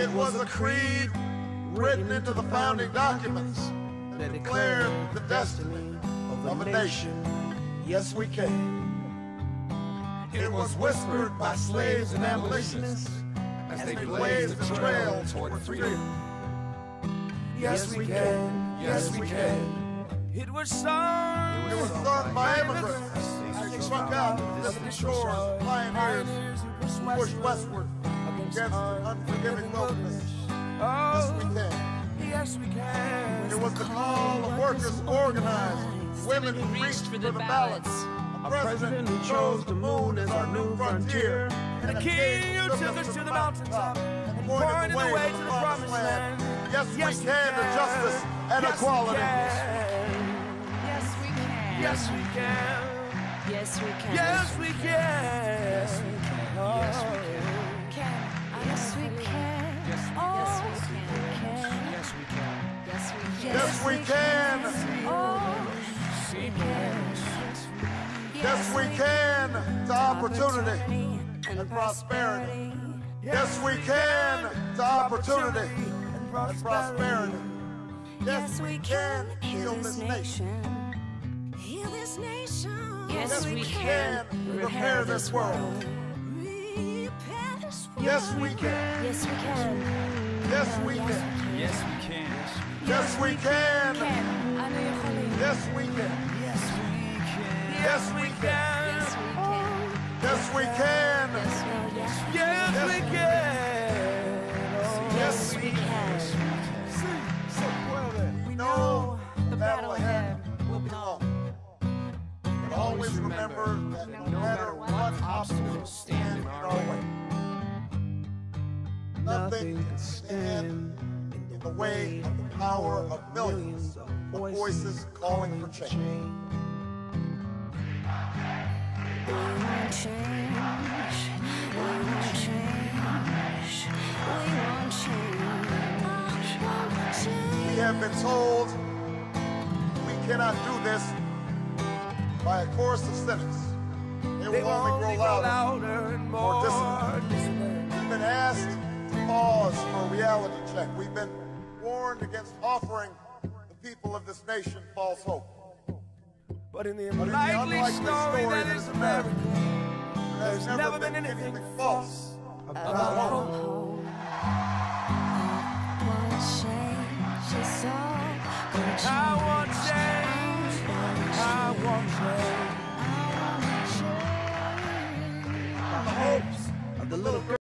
It was a creed written into the founding documents that declared the destiny of a nation. Yes, we can. It was whispered by slaves and abolitionists as they blazed the trail toward freedom. Yes, we can. Yes, we can. It was sung. It was sung by immigrants as struck out from distant shores, pioneers who pushed westward against the unforgiving wilderness. Yes, we can. Yes, we can. It was the call of workers organized, women who reached for the ballots, a president who chose the moon as our new frontier, And the king who took us to the mountaintop and pointed the way to the promised land. Yes, we can to justice and Yes, we equality. can. Yes, we can. Yes, we can. Yes, we can. Yes, we can. Yes, we can. Yes, we can. Yes, we Oh, can. Yes, we can. Yes, we can. Yes, we can. Oh, Yes, we can to opportunity and prosperity. Yes, we can The opportunity and prosperity. Yes, we can heal this nation. Heal this nation. Yes, we can repair this world. Repair this world. Yes, yes, we can. Yes, we can. Yes, we can. Yes, we can. Yes, we can. Yes, we can. Yes, we can. Yes, we can. Yes, we can. Yes, we can. Sí, se puede. We know the battle ahead will be long always remember that no matter what obstacles stand in our way, nothing can stand in the way of the power of millions of voices calling for change. We want change. We want change. We want change. We have been told we cannot do this by a chorus of cynics. They They will only grow louder. louder and more more. We've been asked pause for a reality check. We've been warned against offering the people of this nation false hope. But in the But in the unlikely unlikely story that is America, There's never been anything false about hope.